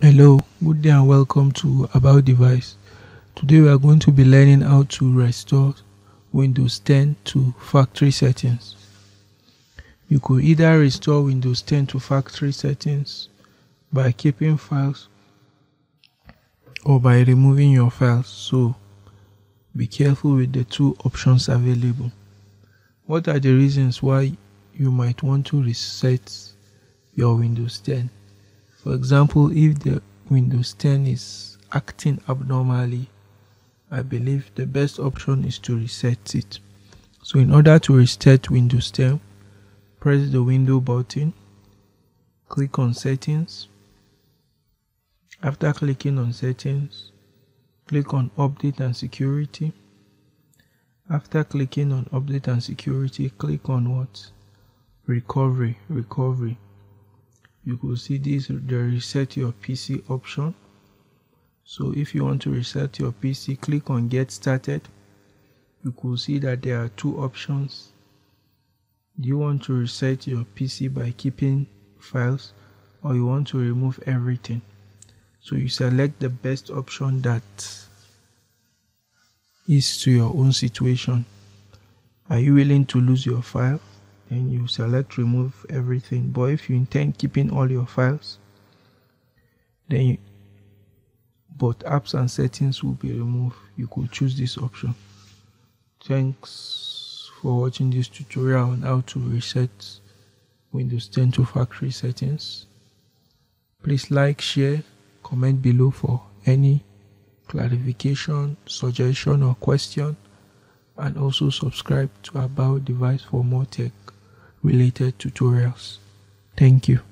Hello, good day and welcome to About Device. Today we are going to be learning how to restore Windows 10 to factory settings. You could either restore Windows 10 to factory settings by keeping files or by removing your files. So be careful with the two options available. What are the reasons why you might want to reset your Windows 10? For example, if the Windows 10 is acting abnormally, I believe the best option is to reset it. So in order to reset Windows 10, press the window button, click on settings. After clicking on settings, click on update and security. After clicking on update and security, click on what? Recovery, recovery. You could see this the reset your PC option. So if you want to reset your PC, click on get started. You could see that there are two options. You want to reset your PC by keeping files or you want to remove everything? So you select the best option that is to your own situation. Are you willing to lose your file? Then you select remove everything. But if you intend keeping all your files, then you, apps and settings will be removed. You could choose this option. Thanks for watching this tutorial on how to reset Windows 10 to factory settings. Please like, share, comment below for any clarification, suggestion or question and also subscribe to About Device for more tech related tutorials. Thank you.